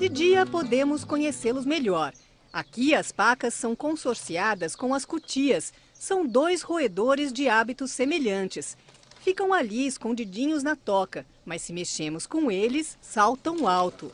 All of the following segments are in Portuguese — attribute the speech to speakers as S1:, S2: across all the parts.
S1: De dia podemos conhecê-los melhor. Aqui as pacas são consorciadas com as cutias. São dois roedores de hábitos semelhantes. Ficam ali escondidinhos na toca, mas se mexemos com eles, saltam alto.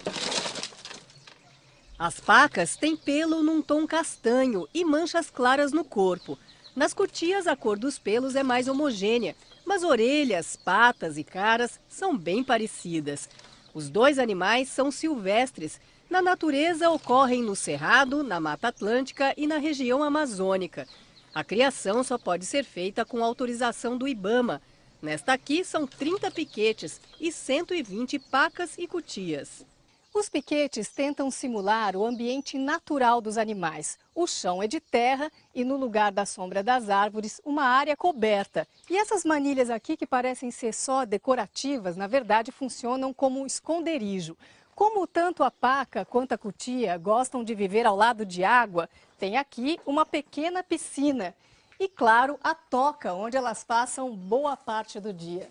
S1: As pacas têm pelo num tom castanho e manchas claras no corpo. Nas cutias, a cor dos pelos é mais homogênea, mas orelhas, patas e caras são bem parecidas. Os dois animais são silvestres. Na natureza, ocorrem no Cerrado, na Mata Atlântica e na região amazônica. A criação só pode ser feita com autorização do IBAMA. Nesta aqui são 30 piquetes e 120 pacas e cutias. Os piquetes tentam simular o ambiente natural dos animais. O chão é de terra e no lugar da sombra das árvores, uma área coberta. E essas manilhas aqui, que parecem ser só decorativas, na verdade funcionam como um esconderijo. Como tanto a paca quanto a cutia gostam de viver ao lado de água, tem aqui uma pequena piscina. E, claro, a toca, onde elas passam boa parte do dia.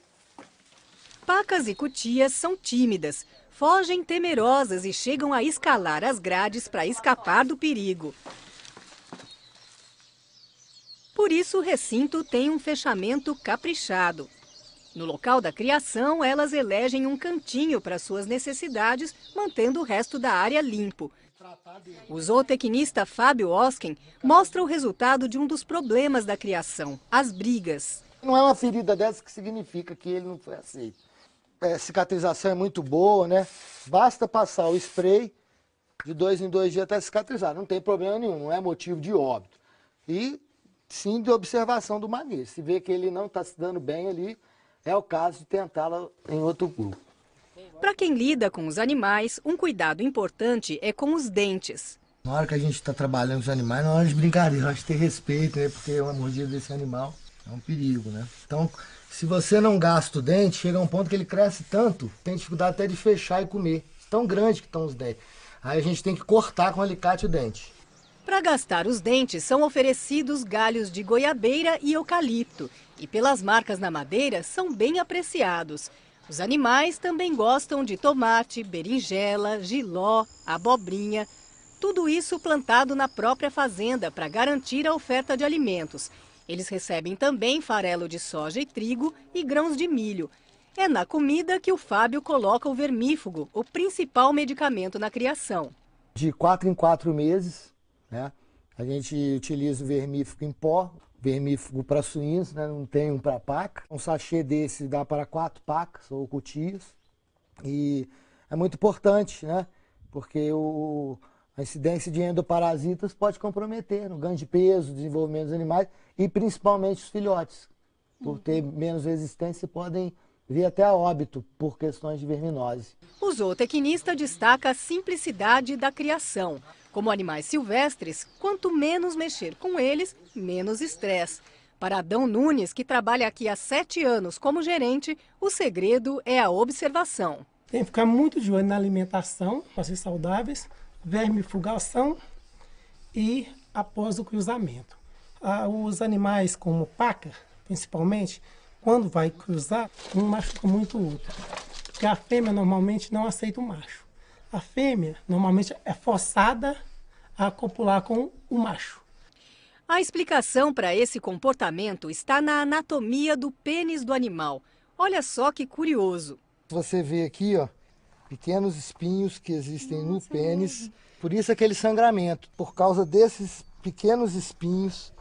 S1: Pacas e cutias são tímidas, fogem temerosas e chegam a escalar as grades para escapar do perigo. Por isso, o recinto tem um fechamento caprichado. No local da criação, elas elegem um cantinho para suas necessidades, mantendo o resto da área limpo. O zootecnista Fábio Osken mostra o resultado de um dos problemas da criação, as brigas.
S2: Não é uma ferida dessa que significa que ele não foi aceito é, cicatrização é muito boa, né? Basta passar o spray de dois em dois dias até cicatrizar. Não tem problema nenhum, não é motivo de óbito. E sim de observação do manejo. Se vê que ele não está se dando bem ali, é o caso de tentá-la em outro grupo.
S1: Para quem lida com os animais, um cuidado importante é com os dentes.
S2: Na hora que a gente está trabalhando com os animais, não é hora de brincadeira, hora de ter respeito, né? Porque uma mordida desse animal é um perigo, né? Então, se você não gasta o dente, chega a um ponto que ele cresce tanto, tem dificuldade até de fechar e comer. Tão grande que estão os dentes. Aí a gente tem que cortar com alicate o dente.
S1: Para gastar os dentes, são oferecidos galhos de goiabeira e eucalipto. E pelas marcas na madeira, são bem apreciados. Os animais também gostam de tomate, berinjela, giló, abobrinha. Tudo isso plantado na própria fazenda para garantir a oferta de alimentos. Eles recebem também farelo de soja e trigo e grãos de milho. É na comida que o Fábio coloca o vermífugo, o principal medicamento na criação.
S2: De quatro em quatro meses, né, a gente utiliza o vermífugo em pó, vermífugo para suínos, né, não tem um para paca. Um sachê desse dá para quatro pacas ou cutias. E é muito importante, né, porque o, a incidência de endoparasitas pode comprometer o ganho de peso, desenvolvimento dos animais e principalmente os filhotes. Por ter menos resistência, podem vir até a óbito por questões de verminose.
S1: O zootecnista destaca a simplicidade da criação. Como animais silvestres, quanto menos mexer com eles, menos estresse. Para Adão Nunes, que trabalha aqui há sete anos como gerente, o segredo é a observação.
S3: Tem que ficar muito de olho na alimentação, para ser saudáveis, vermifugação e após o cruzamento. Ah, os animais como paca, principalmente, quando vai cruzar, um machuca muito o outro. Porque a fêmea normalmente não aceita o macho. A fêmea normalmente é forçada a copular com o macho.
S1: A explicação para esse comportamento está na anatomia do pênis do animal. Olha só que curioso.
S2: Você vê aqui, ó, pequenos espinhos que existem no pênis. Por isso aquele sangramento, por causa desses pequenos espinhos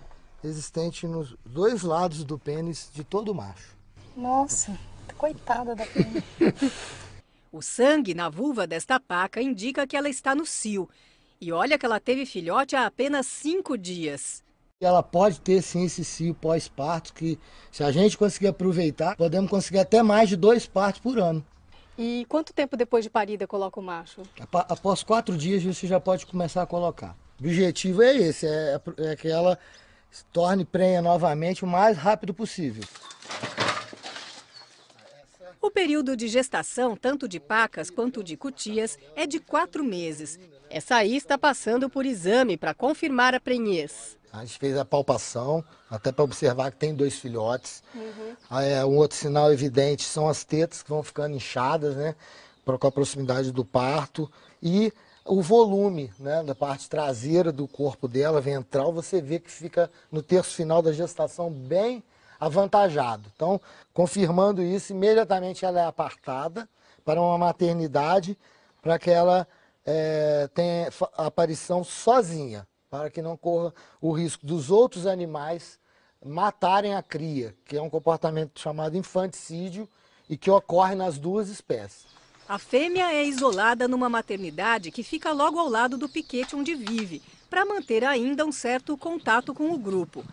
S2: existentes nos dois lados do pênis de todo macho.
S4: Nossa, coitada da pênis.
S1: o sangue na vulva desta paca indica que ela está no cio. E olha que ela teve filhote há apenas cinco dias.
S2: Ela pode ter sim esse cio pós-parto, que se a gente conseguir aproveitar, podemos conseguir até mais de dois partos por ano.
S1: E quanto tempo depois de parida coloca o macho?
S2: Após quatro dias você já pode começar a colocar. O objetivo é esse, é, é que ela se torne prenha novamente o mais rápido possível.
S1: O período de gestação, tanto de pacas quanto de cutias, é de quatro meses. Essa aí está passando por exame para confirmar a prenhez.
S2: A gente fez a palpação, até para observar que tem dois filhotes. Uhum. É, um outro sinal evidente são as tetas que vão ficando inchadas, né? com a proximidade do parto e o volume né, da parte traseira do corpo dela, ventral, você vê que fica no terço final da gestação bem avantajado. Então, confirmando isso, imediatamente ela é apartada para uma maternidade para que ela é, tenha aparição sozinha, para que não corra o risco dos outros animais matarem a cria, que é um comportamento chamado infanticídio e que ocorre nas duas espécies.
S1: A fêmea é isolada numa maternidade que fica logo ao lado do piquete onde vive, para manter ainda um certo contato com o grupo.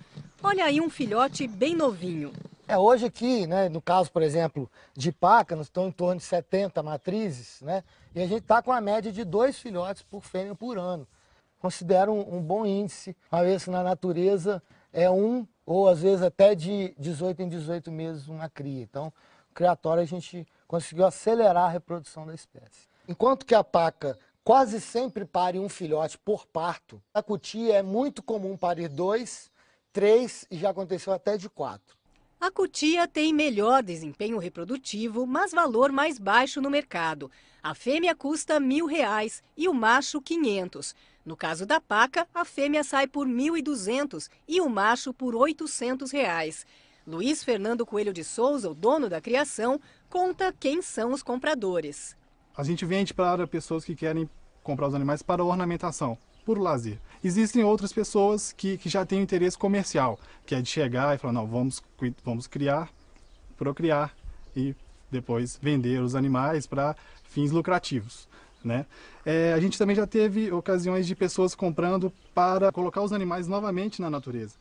S1: Olha aí um filhote bem novinho.
S2: É, hoje aqui, né, no caso, por exemplo, de paca, estamos em torno de 70 matrizes, né, e a gente está com a média de dois filhotes por fêmea por ano. Considero um, um bom índice, uma vez que na natureza é um ou às vezes até de 18 em 18 meses uma cria. Então, criatório a gente conseguiu acelerar a reprodução da espécie. Enquanto que a paca quase sempre pare um filhote por parto, a cutia é muito comum parir dois, três e já aconteceu até de quatro.
S1: A cutia tem melhor desempenho reprodutivo, mas valor mais baixo no mercado. A fêmea custa mil reais e o macho quinhentos. No caso da paca, a fêmea sai por 1.200 e o macho por 800 reais. Luiz Fernando Coelho de Souza, o dono da criação, conta quem são os compradores.
S5: A gente vende para pessoas que querem comprar os animais para ornamentação, por lazer. Existem outras pessoas que, que já têm interesse comercial, que é de chegar e falar, não, vamos, vamos criar, procriar e depois vender os animais para fins lucrativos. Né? É, a gente também já teve ocasiões de pessoas comprando para colocar os animais novamente na natureza.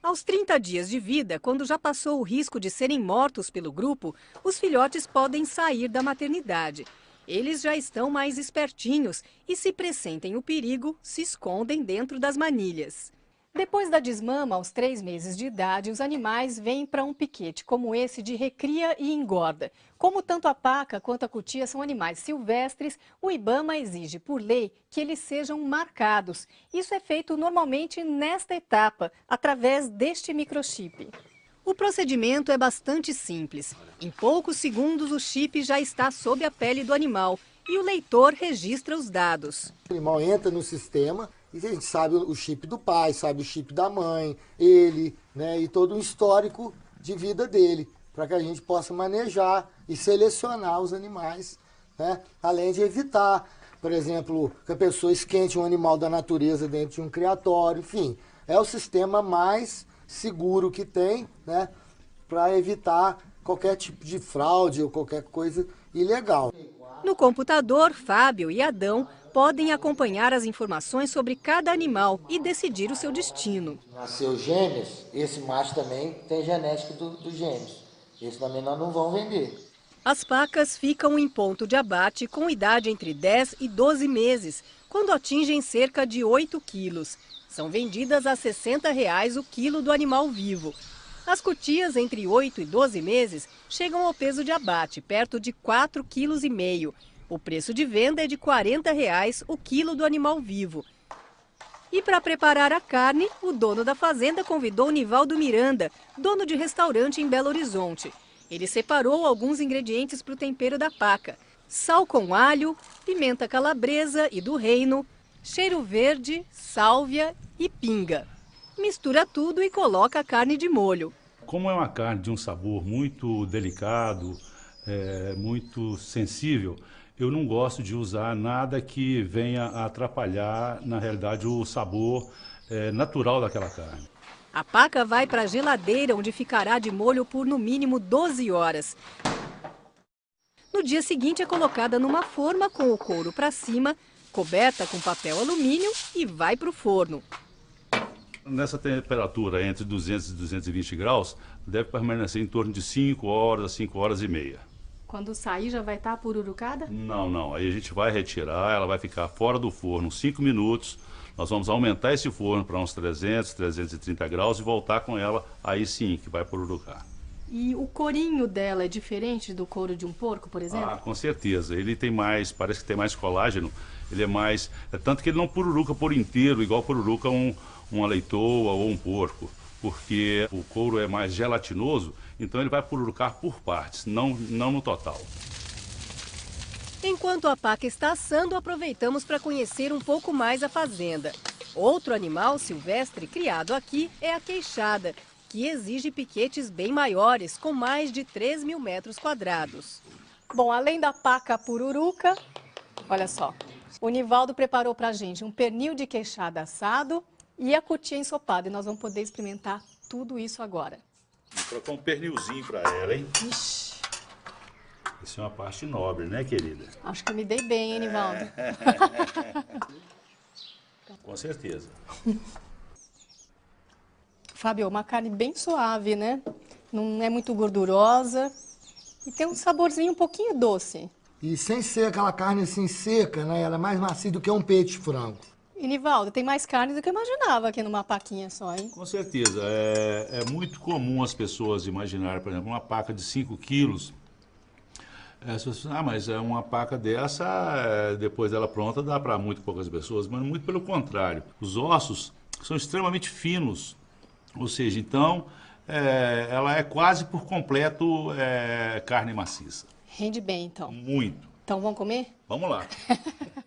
S1: Aos 30 dias de vida, quando já passou o risco de serem mortos pelo grupo, os filhotes podem sair da maternidade. Eles já estão mais espertinhos e, se pressentem o perigo, se escondem dentro das manilhas. Depois da desmama, aos três meses de idade, os animais vêm para um piquete como esse de recria e engorda. Como tanto a paca quanto a cutia são animais silvestres, o IBAMA exige, por lei, que eles sejam marcados. Isso é feito normalmente nesta etapa, através deste microchip. O procedimento é bastante simples. Em poucos segundos, o chip já está sob a pele do animal e o leitor registra os dados.
S2: O animal entra no sistema e a gente sabe o chip do pai, sabe o chip da mãe, ele, né, e todo o histórico de vida dele, para que a gente possa manejar e selecionar os animais, né, além de evitar, por exemplo, que a pessoa esquente um animal da natureza dentro de um criatório, enfim, é o sistema mais seguro que tem, né, para evitar qualquer tipo de fraude ou qualquer coisa ilegal.
S1: No computador, Fábio e Adão podem acompanhar as informações sobre cada animal e decidir o seu destino.
S2: Nasceu gêmeos, esse macho também tem genética dos do gêmeos. Esse também nós não vamos vender.
S1: As pacas ficam em ponto de abate com idade entre 10 e 12 meses, quando atingem cerca de 8 quilos. São vendidas a 60 reais o quilo do animal vivo. As cutias entre 8 e 12 meses chegam ao peso de abate, perto de 4,5 kg. O preço de venda é de 40 reais o quilo do animal vivo. E para preparar a carne, o dono da fazenda convidou Nivaldo Miranda, dono de restaurante em Belo Horizonte. Ele separou alguns ingredientes para o tempero da paca. Sal com alho, pimenta calabresa e do reino, cheiro verde, sálvia e pinga. Mistura tudo e coloca a carne de molho.
S6: Como é uma carne de um sabor muito delicado, é, muito sensível, eu não gosto de usar nada que venha a atrapalhar, na realidade, o sabor é, natural daquela carne.
S1: A paca vai para a geladeira, onde ficará de molho por no mínimo 12 horas. No dia seguinte é colocada numa forma com o couro para cima, coberta com papel alumínio e vai para o forno.
S6: Nessa temperatura, entre 200 e 220 graus, deve permanecer em torno de 5 horas, 5 horas e meia.
S1: Quando sair já vai estar tá pururucada?
S6: Não, não. Aí a gente vai retirar, ela vai ficar fora do forno 5 minutos. Nós vamos aumentar esse forno para uns 300, 330 graus e voltar com ela, aí sim, que vai pururucar.
S1: E o corinho dela é diferente do couro de um porco, por exemplo?
S6: Ah, com certeza. Ele tem mais, parece que tem mais colágeno. Ele é mais. É tanto que ele não pururuca por inteiro, igual pururuca um, uma leitoa ou um porco. Porque o couro é mais gelatinoso então ele vai pururucar por partes, não, não no total.
S1: Enquanto a paca está assando, aproveitamos para conhecer um pouco mais a fazenda. Outro animal silvestre criado aqui é a queixada, que exige piquetes bem maiores, com mais de 3 mil metros quadrados.
S4: Bom, além da paca pururuca, olha só, o Nivaldo preparou pra gente um pernil de queixada assado e a cutia ensopada. E nós vamos poder experimentar tudo isso agora.
S6: Vou trocar um pernilzinho para ela, hein?
S4: Ixi,
S6: Isso é uma parte nobre, né, querida?
S4: acho que eu me dei bem, hein, Nivaldo?
S6: Com certeza.
S4: Fábio, uma carne bem suave, né? Não é muito gordurosa e tem um saborzinho um pouquinho doce.
S2: E sem ser aquela carne assim seca, né? Ela é mais macia do que um peito de frango.
S4: E Nivaldo, tem mais carne do que eu imaginava aqui numa paquinha só, hein?
S6: Com certeza. É, é muito comum as pessoas imaginarem, por exemplo, uma paca de 5 quilos. É, as pessoas, ah, mas é uma paca dessa, é, depois dela pronta, dá para muito poucas pessoas. Mas muito pelo contrário. Os ossos são extremamente finos. Ou seja, então, é, ela é quase por completo é, carne maciça.
S4: Rende bem, então.
S6: Muito.
S4: Então vamos comer?
S6: Vamos lá.